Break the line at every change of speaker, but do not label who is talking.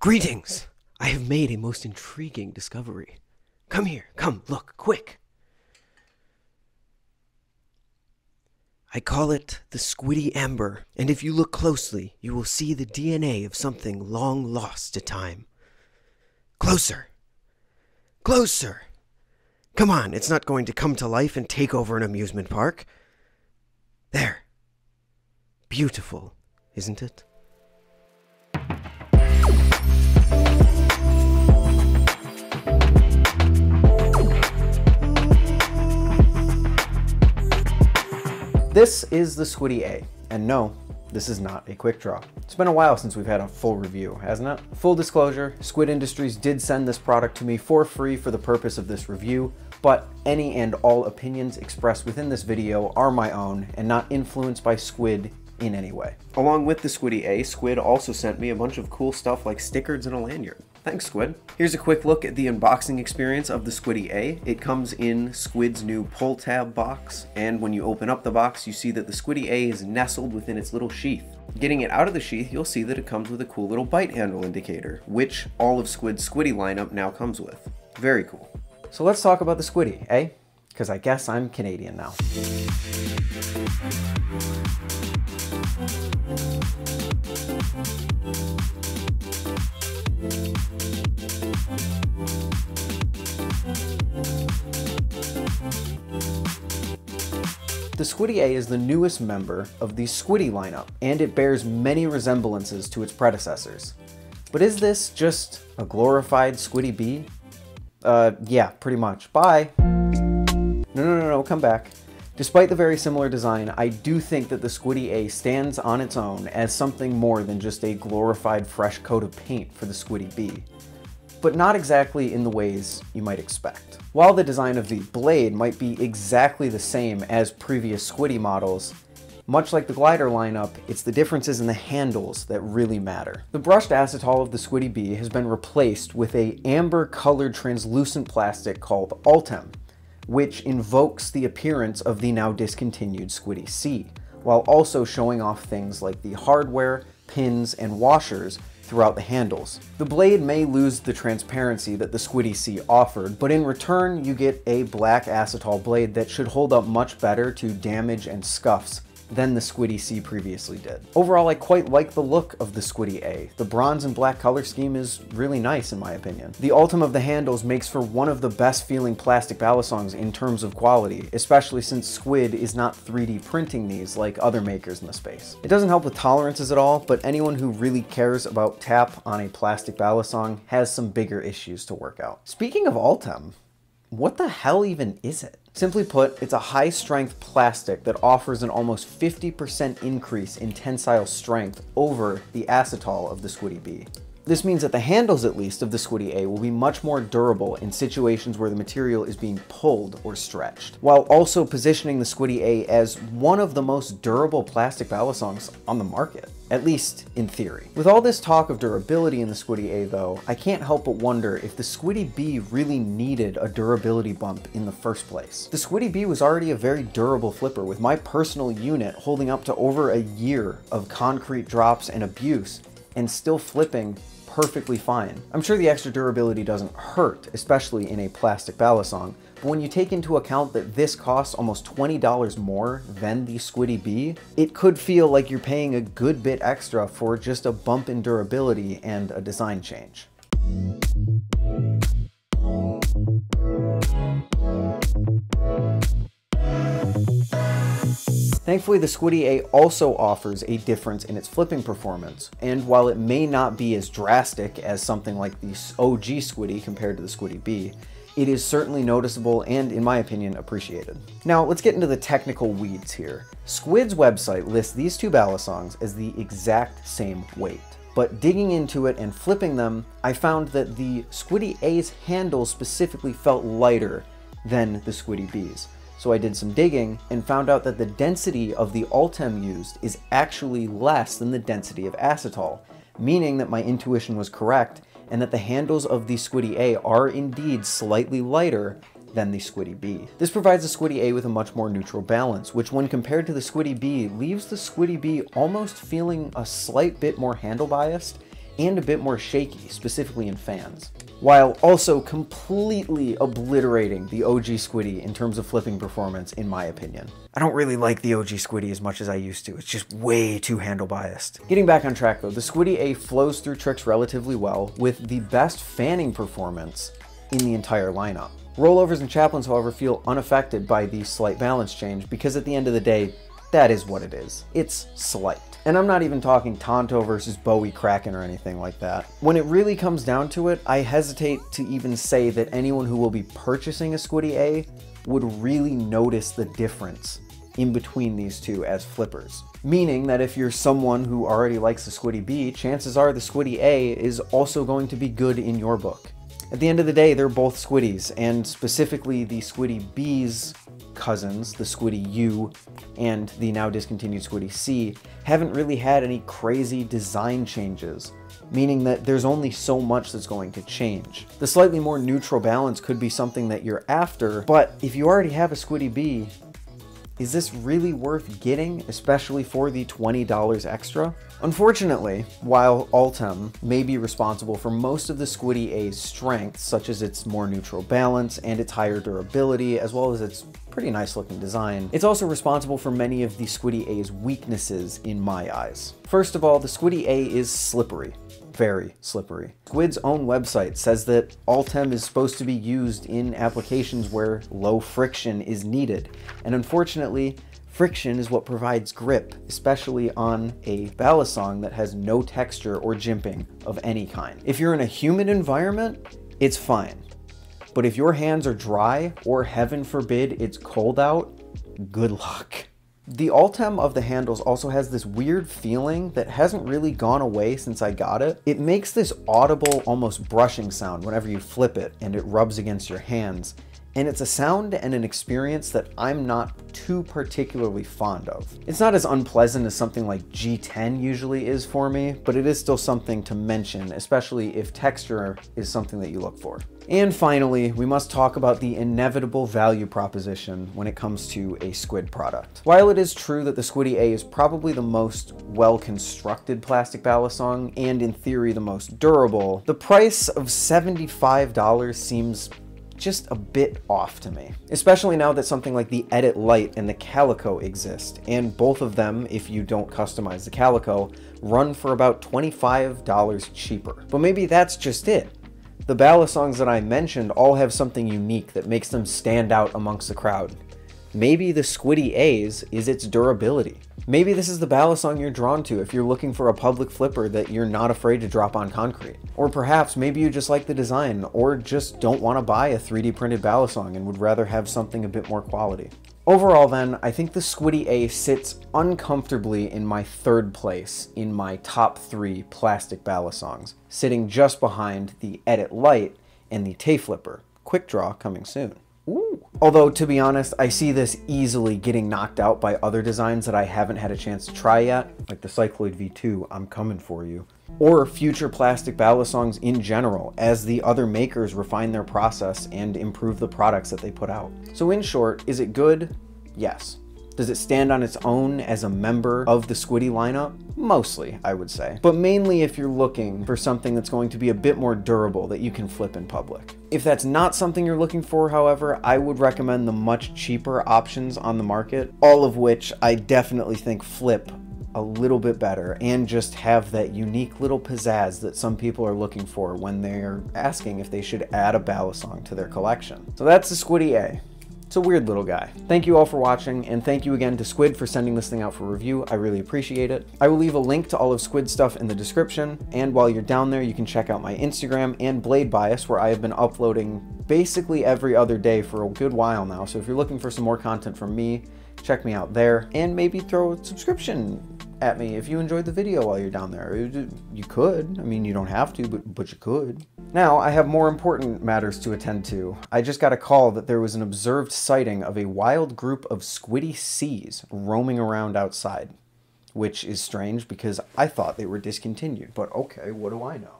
Greetings! I have made a most intriguing discovery. Come here, come, look, quick! I call it the Squiddy Amber, and if you look closely, you will see the DNA of something long lost to time. Closer! Closer! Come on, it's not going to come to life and take over an amusement park. There. Beautiful, isn't it?
This is the Squiddy A, and no, this is not a quick draw. It's been a while since we've had a full review, hasn't it? Full disclosure, Squid Industries did send this product to me for free for the purpose of this review, but any and all opinions expressed within this video are my own and not influenced by Squid in any way. Along with the Squiddy A, Squid also sent me a bunch of cool stuff like stickers and a lanyard. Thanks, Squid. Here's a quick look at the unboxing experience of the Squiddy A. It comes in Squid's new pull tab box, and when you open up the box, you see that the Squiddy A is nestled within its little sheath. Getting it out of the sheath, you'll see that it comes with a cool little bite handle indicator, which all of Squid's Squiddy lineup now comes with. Very cool. So let's talk about the Squiddy, eh? Because I guess I'm Canadian now. The Squiddy A is the newest member of the Squiddy lineup, and it bears many resemblances to its predecessors. But is this just a glorified Squiddy B? Uh, yeah, pretty much. Bye! No, no, no, no, come back. Despite the very similar design, I do think that the Squiddy A stands on its own as something more than just a glorified fresh coat of paint for the Squiddy B but not exactly in the ways you might expect. While the design of the blade might be exactly the same as previous Squiddy models, much like the glider lineup, it's the differences in the handles that really matter. The brushed acetal of the Squiddy B has been replaced with a amber colored translucent plastic called Ultem, which invokes the appearance of the now discontinued Squiddy C, while also showing off things like the hardware, pins, and washers throughout the handles. The blade may lose the transparency that the Squiddy C offered, but in return you get a black acetal blade that should hold up much better to damage and scuffs than the Squiddy C previously did. Overall, I quite like the look of the Squiddy A. The bronze and black color scheme is really nice in my opinion. The Ultem of the handles makes for one of the best feeling plastic balisongs in terms of quality, especially since Squid is not 3D printing these like other makers in the space. It doesn't help with tolerances at all, but anyone who really cares about tap on a plastic balisong has some bigger issues to work out. Speaking of Ultem, what the hell even is it? Simply put, it's a high strength plastic that offers an almost 50% increase in tensile strength over the acetal of the Squiddy B. This means that the handles, at least, of the Squiddy A will be much more durable in situations where the material is being pulled or stretched, while also positioning the Squiddy A as one of the most durable plastic balisongs on the market, at least in theory. With all this talk of durability in the Squiddy A though, I can't help but wonder if the Squiddy B really needed a durability bump in the first place. The Squiddy B was already a very durable flipper with my personal unit holding up to over a year of concrete drops and abuse and still flipping perfectly fine. I'm sure the extra durability doesn't hurt, especially in a plastic balisong, but when you take into account that this costs almost $20 more than the Squiddy B, it could feel like you're paying a good bit extra for just a bump in durability and a design change. Thankfully, the Squiddy A also offers a difference in its flipping performance, and while it may not be as drastic as something like the OG Squiddy compared to the Squiddy B, it is certainly noticeable and, in my opinion, appreciated. Now, let's get into the technical weeds here. Squid's website lists these two balisongs as the exact same weight. But digging into it and flipping them, I found that the Squiddy A's handle specifically felt lighter than the Squiddy B's. So I did some digging and found out that the density of the Ultem used is actually less than the density of acetal, meaning that my intuition was correct and that the handles of the Squiddy A are indeed slightly lighter than the Squiddy B. This provides the Squiddy A with a much more neutral balance, which when compared to the Squiddy B, leaves the Squiddy B almost feeling a slight bit more handle biased and a bit more shaky, specifically in fans, while also completely obliterating the OG Squiddy in terms of flipping performance, in my opinion. I don't really like the OG Squiddy as much as I used to. It's just way too handle biased. Getting back on track though, the Squiddy A flows through tricks relatively well with the best fanning performance in the entire lineup. Rollovers and Chaplins, however, feel unaffected by the slight balance change because at the end of the day, that is what it is. It's slight. And I'm not even talking Tanto versus Bowie Kraken or anything like that. When it really comes down to it, I hesitate to even say that anyone who will be purchasing a Squiddy A would really notice the difference in between these two as flippers. Meaning that if you're someone who already likes the Squiddy B, chances are the Squiddy A is also going to be good in your book. At the end of the day, they're both Squiddies, and specifically the Squiddy B's cousins, the Squiddy U and the now discontinued Squiddy C, haven't really had any crazy design changes, meaning that there's only so much that's going to change. The slightly more neutral balance could be something that you're after, but if you already have a Squiddy B, is this really worth getting, especially for the $20 extra? Unfortunately, while Ultem may be responsible for most of the Squiddy A's strengths, such as its more neutral balance and its higher durability, as well as its pretty nice looking design, it's also responsible for many of the Squiddy A's weaknesses in my eyes. First of all, the Squiddy A is slippery very slippery. Squid's own website says that Ultem is supposed to be used in applications where low friction is needed, and unfortunately, friction is what provides grip, especially on a balisong that has no texture or jimping of any kind. If you're in a humid environment, it's fine. But if your hands are dry, or heaven forbid it's cold out, good luck. The Ultem of the handles also has this weird feeling that hasn't really gone away since I got it. It makes this audible, almost brushing sound whenever you flip it and it rubs against your hands. And it's a sound and an experience that I'm not too particularly fond of. It's not as unpleasant as something like G10 usually is for me, but it is still something to mention, especially if texture is something that you look for. And finally, we must talk about the inevitable value proposition when it comes to a squid product. While it is true that the Squiddy A is probably the most well-constructed plastic balisong, and in theory the most durable, the price of $75 seems just a bit off to me. Especially now that something like the Edit Light and the Calico exist, and both of them, if you don't customize the Calico, run for about $25 cheaper. But maybe that's just it. The balisongs that I mentioned all have something unique that makes them stand out amongst the crowd. Maybe the Squiddy A's is its durability. Maybe this is the balisong you're drawn to if you're looking for a public flipper that you're not afraid to drop on concrete. Or perhaps maybe you just like the design or just don't want to buy a 3D printed balisong and would rather have something a bit more quality. Overall then, I think the Squiddy A sits uncomfortably in my third place in my top three plastic balisongs, sitting just behind the Edit Light and the Tay Flipper. Quick draw coming soon. Ooh. Although, to be honest, I see this easily getting knocked out by other designs that I haven't had a chance to try yet, like the Cycloid V2, I'm coming for you or future plastic balisongs in general as the other makers refine their process and improve the products that they put out. So in short, is it good? Yes. Does it stand on its own as a member of the Squiddy lineup? Mostly, I would say. But mainly if you're looking for something that's going to be a bit more durable that you can flip in public. If that's not something you're looking for, however, I would recommend the much cheaper options on the market, all of which I definitely think flip a little bit better and just have that unique little pizzazz that some people are looking for when they're asking if they should add a balisong to their collection. So that's the Squiddy A. It's a weird little guy. Thank you all for watching, and thank you again to Squid for sending this thing out for review. I really appreciate it. I will leave a link to all of Squid stuff in the description, and while you're down there, you can check out my Instagram and Blade Bias, where I have been uploading basically every other day for a good while now. So if you're looking for some more content from me, check me out there, and maybe throw a subscription at me if you enjoyed the video while you're down there. You could. I mean, you don't have to, but, but you could. Now, I have more important matters to attend to. I just got a call that there was an observed sighting of a wild group of Squiddy C's roaming around outside, which is strange because I thought they were discontinued. But okay, what do I know?